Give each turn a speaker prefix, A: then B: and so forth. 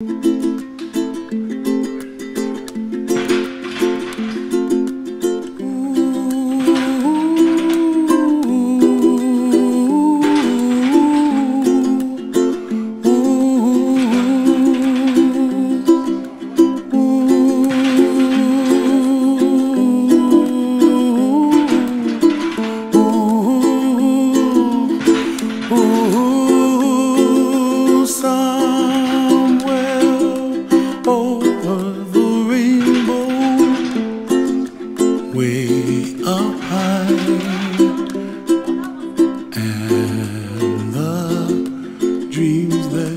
A: you way up high. And the dreams that